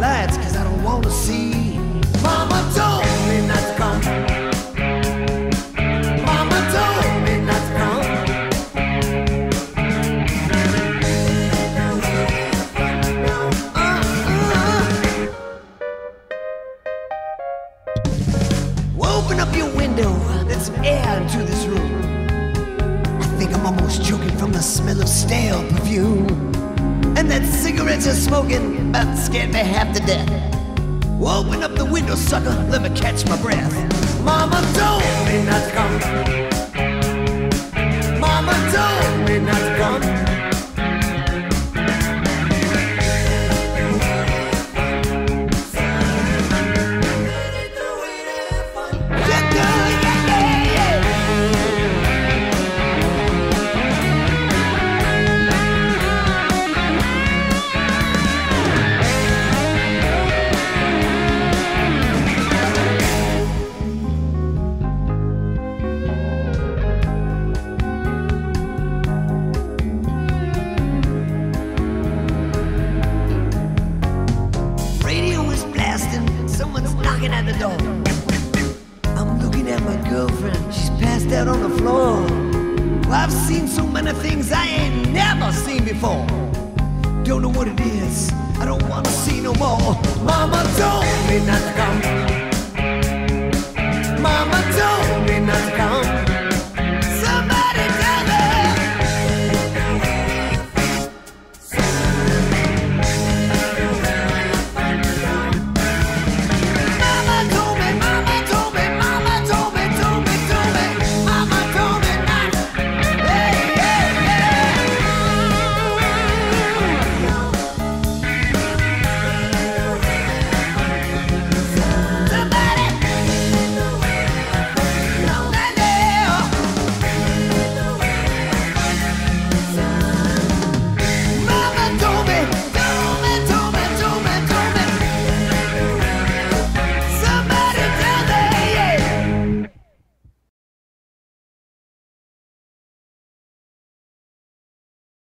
lights, cause I don't wanna see. Mama told me not to come. Mama told me not to come. Uh-uh. Open up your window, let some air into this room. I think I'm almost choking from the smell of stale perfume. And that cigarettes you're smoking about scared me half to death. Open up the window, sucker, let me catch my breath. Mama told knocking at the door. I'm looking at my girlfriend, she's passed out on the floor. Well, I've seen so many things I ain't never seen before. Don't know what it is, I don't wanna see no more. Mama told me not to